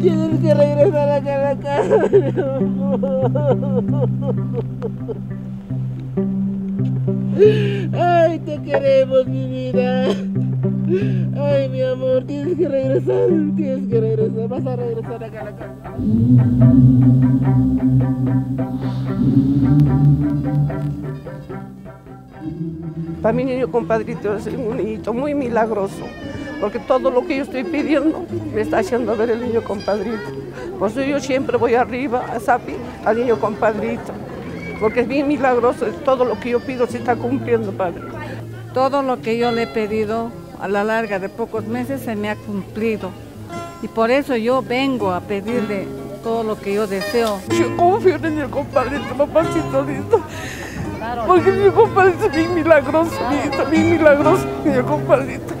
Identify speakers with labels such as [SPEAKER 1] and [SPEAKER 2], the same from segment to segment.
[SPEAKER 1] Tienen que regresar acá a la casa. Ay, te queremos, mi vida. Ay, mi amor, tienes que regresar, tienes que regresar. Vas a regresar acá a la casa.
[SPEAKER 2] Para mi niño compadrito es un niñito muy milagroso, porque todo lo que yo estoy pidiendo me está haciendo ver el niño compadrito. Por eso yo siempre voy arriba a Sapi, al niño compadrito, porque es bien milagroso, todo lo que yo pido se está cumpliendo, Padre.
[SPEAKER 3] Todo lo que yo le he pedido a la larga de pocos meses se me ha cumplido. Y por eso yo vengo a pedirle todo lo que yo deseo.
[SPEAKER 2] Yo confío en el compadrito, papacito lindo. Porque mi compadrito es bien milagroso, mi bien milagroso, mi compadrito.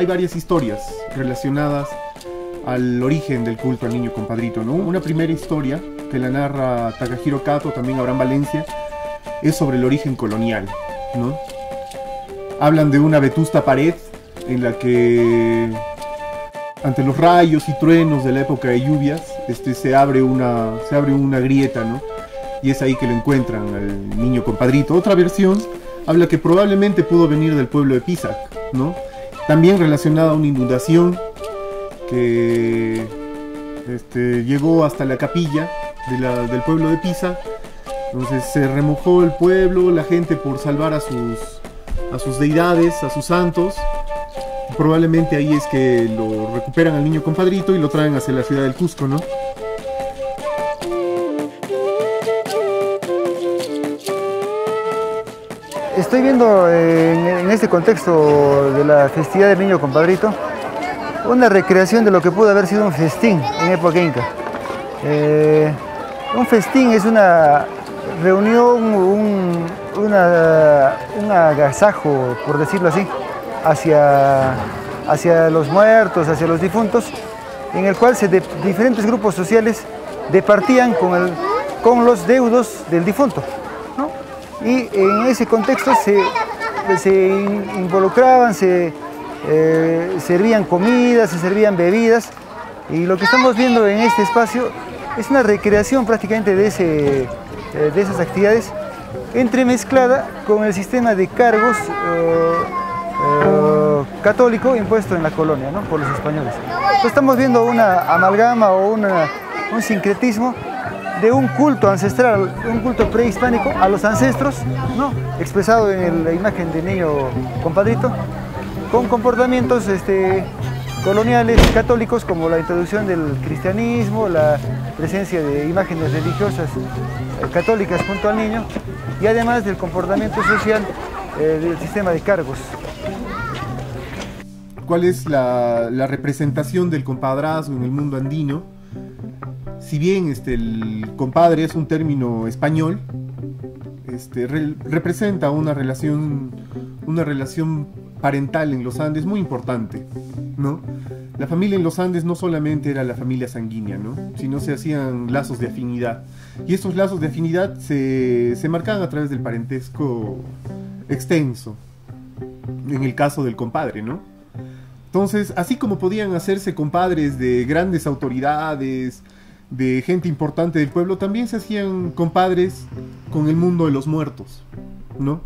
[SPEAKER 4] Hay varias historias relacionadas al origen del culto al niño compadrito, ¿no? Una primera historia que la narra Takahiro Kato, también Abraham Valencia, es sobre el origen colonial, ¿no? Hablan de una vetusta pared en la que ante los rayos y truenos de la época de lluvias, este, se, abre una, se abre una grieta, ¿no? Y es ahí que lo encuentran al niño compadrito. Otra versión habla que probablemente pudo venir del pueblo de Pisac, ¿no? También relacionada a una inundación que este, llegó hasta la capilla de la- del pueblo de Pisa. Entonces se remojó el pueblo, la gente por salvar a sus, a sus deidades, a sus santos. Probablemente ahí es que lo recuperan al niño compadrito y lo traen hacia la ciudad del Cusco, ¿no?
[SPEAKER 5] Estoy viendo eh, en, este contexto de la festividad del niño compadrito una recreación de lo que pudo haber sido un festín en época inca. Eh, un festín es una reunión, un, un agasajo, por decirlo así, hacia, hacia los muertos, hacia los difuntos, en el cual se de- diferentes grupos sociales departían con, el- con los deudos del difunto. Y en ese contexto se, se in- involucraban, se eh, servían comidas, se servían bebidas. Y lo que estamos viendo en este espacio es una recreación prácticamente de, ese, eh, de esas actividades entremezclada con el sistema de cargos eh, católico impuesto en la colonia ¿no? por los españoles. Estamos viendo una amalgama o una- un sincretismo de un culto ancestral, un culto prehispánico a los ancestros, ¿no? expresado en la imagen de niño compadrito, con comportamientos este, coloniales católicos como la introducción del cristianismo, la presencia de imágenes religiosas eh, católicas junto al niño y además del comportamiento social eh, del sistema de cargos.
[SPEAKER 4] cuál es la, la representación del compadrazgo en el mundo andino. Si bien este, el compadre es un término español, este, re- representa una relación, una relación parental en los Andes muy importante, ¿no? la familia en los Andes no solamente era la familia sanguínea, ¿no? sino se hacían lazos de afinidad. Y estos lazos de afinidad se, se marcaban a través del parentesco extenso, en el caso del compadre, ¿no? Entonces, así como podían hacerse compadres de grandes autoridades, de gente importante del pueblo, también se hacían compadres con el mundo de los muertos, ¿no?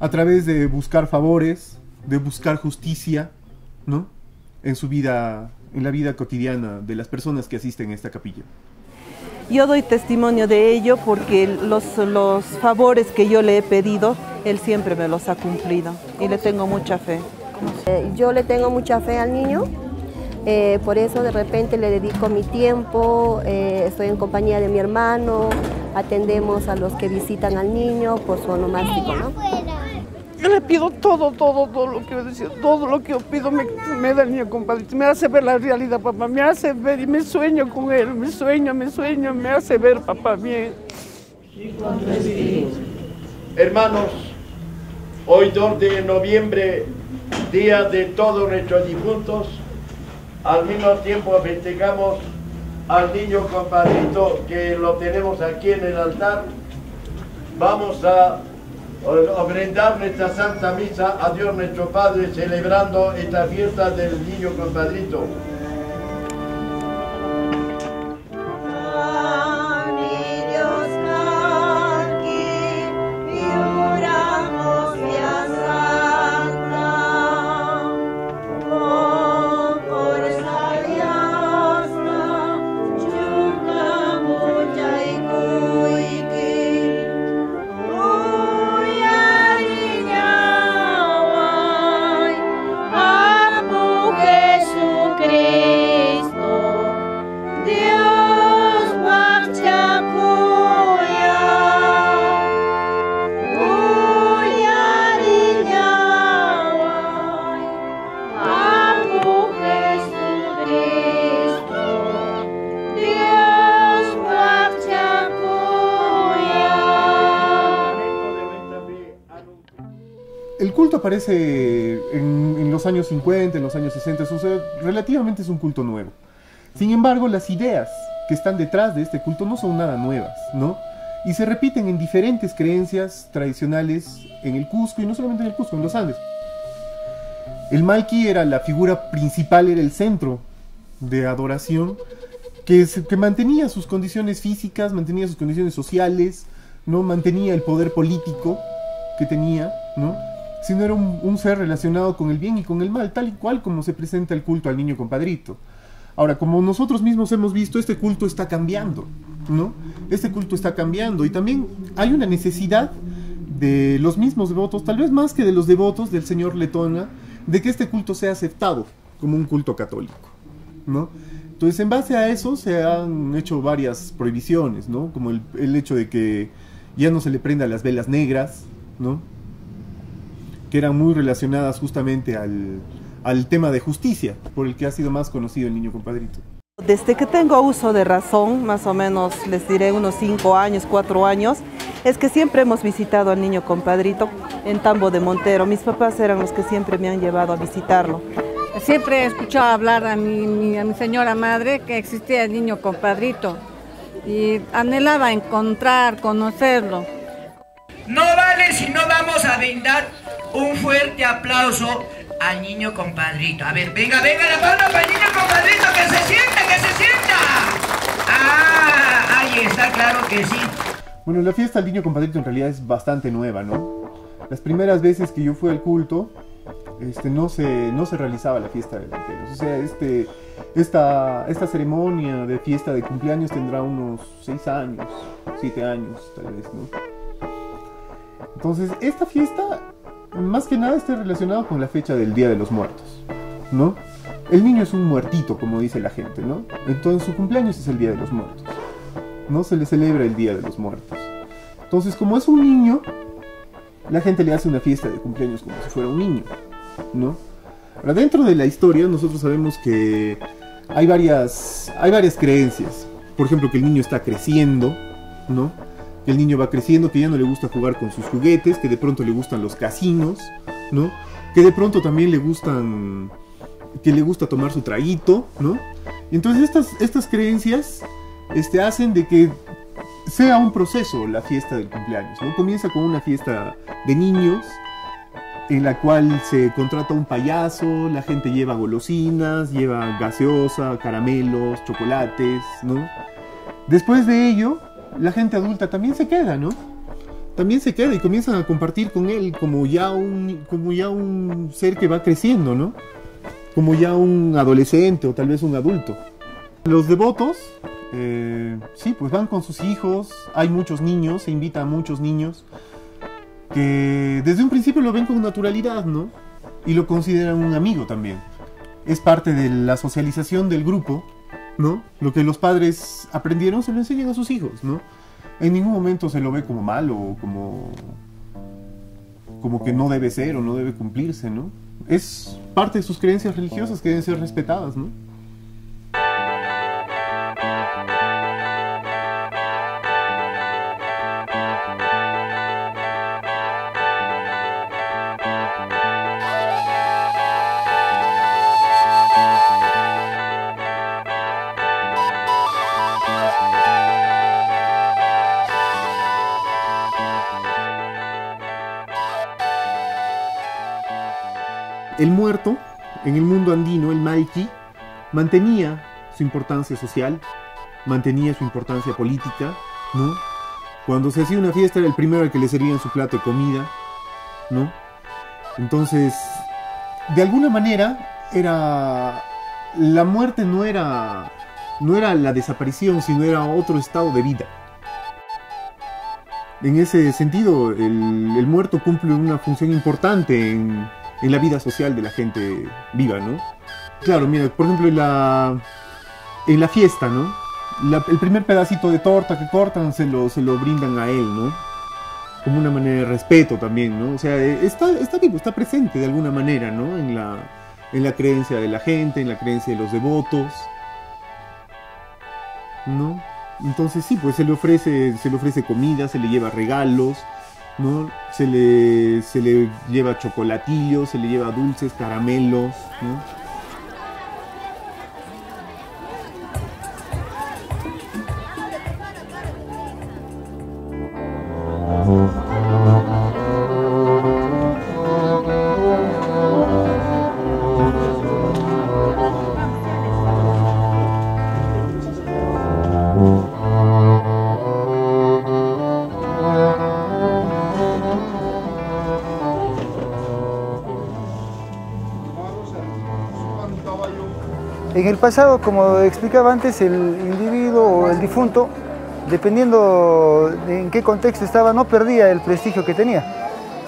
[SPEAKER 4] A través de buscar favores, de buscar justicia, ¿no? En su vida, en la vida cotidiana de las personas que asisten a esta capilla.
[SPEAKER 6] Yo doy testimonio de ello porque los, los favores que yo le he pedido, él siempre me los ha cumplido y le tengo mucha fe.
[SPEAKER 7] Eh, yo le tengo mucha fe al niño, eh, por eso de repente le dedico mi tiempo, eh, estoy en compañía de mi hermano, atendemos a los que visitan al niño por su onomástico, ¿no?
[SPEAKER 2] Yo le pido todo, todo, todo lo que yo decía, todo lo que yo pido me, me da el niño compadrito, me hace ver la realidad, papá, me hace ver y me sueño con él, me sueño, me sueño, me hace ver, papá, bien.
[SPEAKER 8] Hermanos, hoy 2 de noviembre, día de todos nuestros difuntos, al mismo tiempo festejamos al niño compadrito que lo tenemos aquí en el altar. Vamos a brindar nuestra Santa Misa a Dios nuestro Padre celebrando esta fiesta del niño compadrito.
[SPEAKER 4] El culto aparece en, los años 50, en los años 60, o sea, relativamente es un culto nuevo. Sin embargo, las ideas que están detrás de este culto no son nada nuevas, ¿no? Y se repiten en diferentes creencias tradicionales en el Cusco, y no solamente en el Cusco, en los Andes. El Malki era la figura principal, era el centro de adoración, que, que mantenía sus condiciones físicas, mantenía sus condiciones sociales, ¿no? mantenía el poder político que tenía, ¿no? Sino era un, un ser relacionado con el bien y con el mal, tal y cual como se presenta el culto al niño compadrito. Ahora, como nosotros mismos hemos visto, este culto está cambiando, ¿no? Este culto está cambiando y también hay una necesidad de los mismos devotos, tal vez más que de los devotos del señor Letona, de que este culto sea aceptado como un culto católico, ¿no? Entonces, en base a eso se han hecho varias prohibiciones, ¿no? Como el, el hecho de que ya no se le prenda las velas negras, ¿no? Que eran muy relacionadas justamente al, al tema de justicia, por el que ha sido más conocido el niño compadrito.
[SPEAKER 6] Desde que tengo uso de razón, más o menos les diré unos cinco años, cuatro años, es que siempre hemos visitado al niño compadrito en Tambo de Montero. Mis papás eran los que siempre me han llevado a visitarlo.
[SPEAKER 3] Siempre he escuchado hablar a mi, mi- a mi señora madre que existía el niño compadrito y anhelaba encontrar, conocerlo.
[SPEAKER 9] No vale si no vamos a brindar un fuerte aplauso al niño compadrito. A ver, venga, venga la mano para el niño compadrito, que se sienta, que se sienta. Ah, ahí está, claro que sí.
[SPEAKER 4] Bueno, la fiesta del niño compadrito en realidad es bastante nueva, ¿no? Las primeras veces que yo fui al culto, este, no, se, no se realizaba la fiesta de Lanteros. O sea, este, esta, esta ceremonia de fiesta de cumpleaños tendrá unos 6 años, 7 años tal vez, ¿no? Entonces, esta fiesta, más que nada, está relacionada con la fecha del Día de los Muertos, ¿no? El niño es un muertito, como dice la gente, ¿no? Entonces, su cumpleaños es el Día de los Muertos. No se le celebra el Día de los Muertos. Entonces, como es un niño, la gente le hace una fiesta de cumpleaños como si fuera un niño, ¿no? Ahora, dentro de la historia, nosotros sabemos que hay varias, hay varias creencias. Por ejemplo, que el niño está creciendo, ¿no? Que el niño va creciendo, que ya no le gusta jugar con sus juguetes, que de pronto le gustan los casinos, ¿no? Que de pronto también le gustan que le gusta tomar su traguito, ¿no? Entonces estas, estas creencias este, hacen de que sea un proceso la fiesta del cumpleaños, ¿no? Comienza con una fiesta de niños, en la cual se contrata un payaso, la gente lleva golosinas, lleva gaseosa, caramelos, chocolates, ¿no? Después de ello, la gente adulta también se queda, ¿no? También se queda y comienzan a compartir con él como ya un, como ya un ser que va creciendo, ¿no? Como ya un adolescente o tal vez un adulto. Los devotos, eh, sí, pues van con sus hijos, hay muchos niños, se invita a muchos niños que desde un principio lo ven con naturalidad, ¿no? Y lo consideran un amigo también. Es parte de la socialización del grupo, ¿no? Lo que los padres aprendieron se lo enseñan a sus hijos, ¿no? En ningún momento se lo ve como malo o como como que no debe ser o no debe cumplirse, ¿no? Es parte de sus creencias religiosas que deben ser respetadas, ¿no? Muerto, en el mundo andino, el Maiki, mantenía su importancia social, mantenía su importancia política, ¿no? Cuando se hacía una fiesta era el primero al que le servían su plato de comida, ¿no? Entonces, de alguna manera, era. La muerte no era. no era la desaparición, sino era otro estado de vida. En ese sentido, el, el muerto cumple una función importante en, en la vida social de la gente viva, ¿no? Claro, mira, por ejemplo, en la, en la fiesta, ¿no? La- el primer pedacito de torta que cortan se lo, se lo brindan a él, ¿no? Como una manera de respeto también, ¿no? O sea, eh, está, está vivo, está presente de alguna manera, ¿no? En la, en la creencia de la gente, en la creencia de los devotos, ¿no? Entonces sí, pues se le ofrece, se le ofrece comida, se le lleva regalos, ¿no? Se le, se le lleva chocolatillos, se le lleva dulces, caramelos, ¿no?
[SPEAKER 5] El pasado, como explicaba antes, el individuo o el difunto, dependiendo de en qué contexto estaba, no perdía el prestigio que tenía.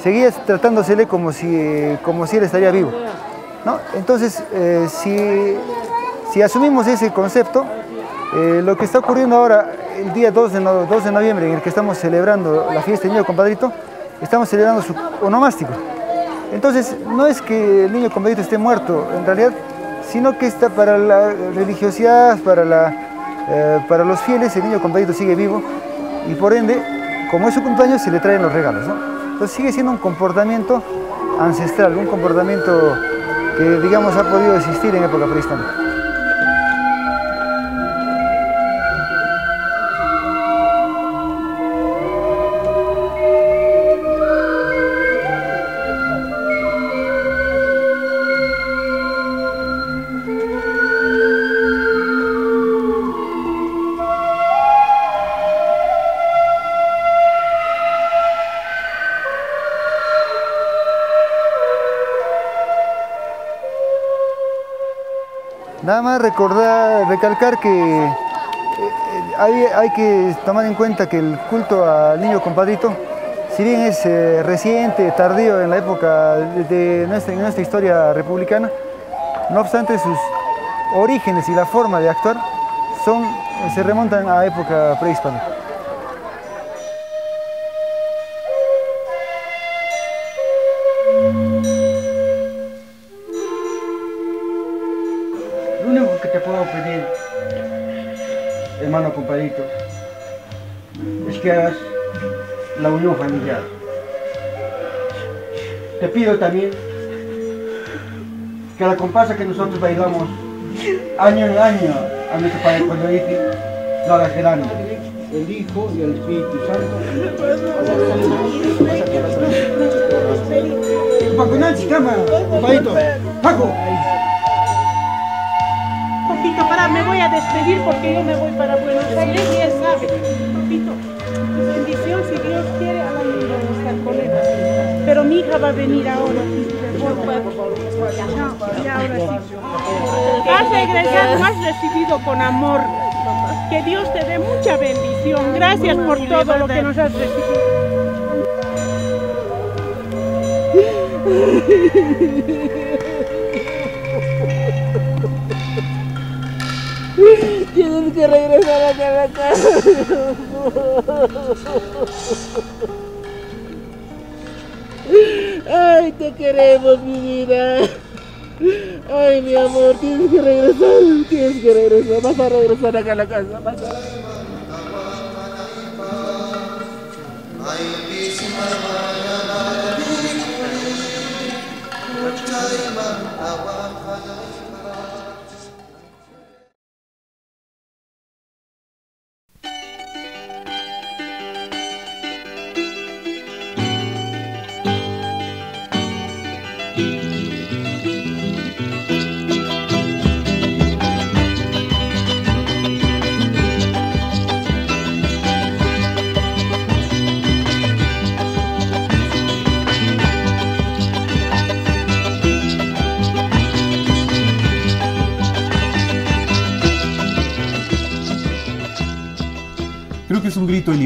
[SPEAKER 5] Seguía tratándosele como si, como si él estaría vivo. ¿no? Entonces, eh, si, asumimos ese concepto, eh, lo que está ocurriendo ahora, el día 2 de, no- 2 de noviembre, en el que estamos celebrando la fiesta del niño compadrito, estamos celebrando su onomástico. Entonces, no es que el niño compadrito esté muerto, en realidad, sino que está para la religiosidad, para, la, eh, para los fieles, el niño compadrito sigue vivo y por ende, como es su cumpleaños, se le traen los regalos. Entonces sigue siendo un comportamiento ancestral, un comportamiento que, digamos, ha podido existir en época prehispánica. Recordar, recalcar que eh, eh, hay, que tomar en cuenta que el culto al niño compadrito, si bien es eh, reciente, tardío en la época de, nuestra historia republicana, no obstante sus orígenes y la forma de actuar son, se remontan a época prehispánica.
[SPEAKER 10] Pido también que la comparsa que nosotros bailamos año en año a nuestro Padre Coyoiti lo haga grande. El Hijo y el Espíritu Santo. Paco Nancy, cama, Paito, Paco.
[SPEAKER 11] Papito, para, me voy a despedir porque yo me voy para Buenos Aires y él sabe. Papito, bendición si Dios quiere, va a venir ahora. Ya, ya, ahora sí. Has regresado, has recibido con amor. Que Dios te dé mucha bendición. Gracias por todo lo que nos has recibido.
[SPEAKER 1] Tienes que regresar a la casa. Ay, te queremos, mi vida. Ay, mi amor, tienes que regresar, tienes que regresar. Vas a regresar acá a la casa. Vas a...
[SPEAKER 4] Creo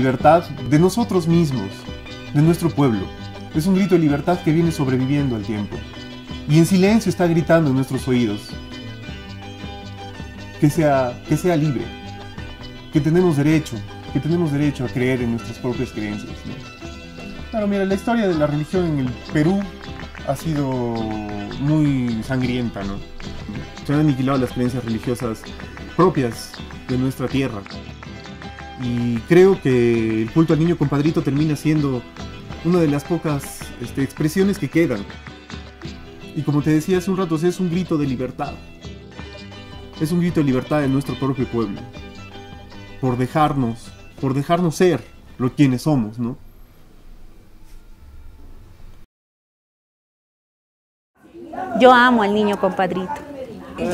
[SPEAKER 4] libertad de nosotros mismos, de nuestro pueblo. Es un grito de libertad que viene sobreviviendo al tiempo. Y en silencio está gritando en nuestros oídos. Que sea, que sea libre. Que tenemos derecho, que tenemos derecho a creer en nuestras propias creencias. ¿no? Claro, mira, la historia de la religión en el Perú ha sido muy sangrienta, ¿no? Se han aniquilado las creencias religiosas propias de nuestra tierra. Y creo que el culto al niño compadrito termina siendo una de las pocas este, expresiones que quedan. Y como te decía hace un rato, es un grito de libertad. Es un grito de libertad de nuestro propio pueblo. Por dejarnos, por dejarnos ser lo quienes somos, ¿no?
[SPEAKER 12] Yo amo al niño compadrito.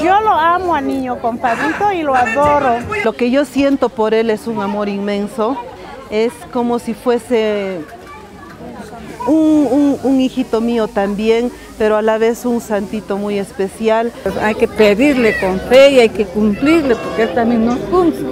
[SPEAKER 11] Yo lo amo al niño compadrito y lo adoro.
[SPEAKER 6] Lo que yo siento por él es un amor inmenso. Es como si fuese un, un- un hijito mío también, pero a la vez un santito muy especial.
[SPEAKER 3] Hay que pedirle con fe y hay que cumplirle porque él también nos cumple.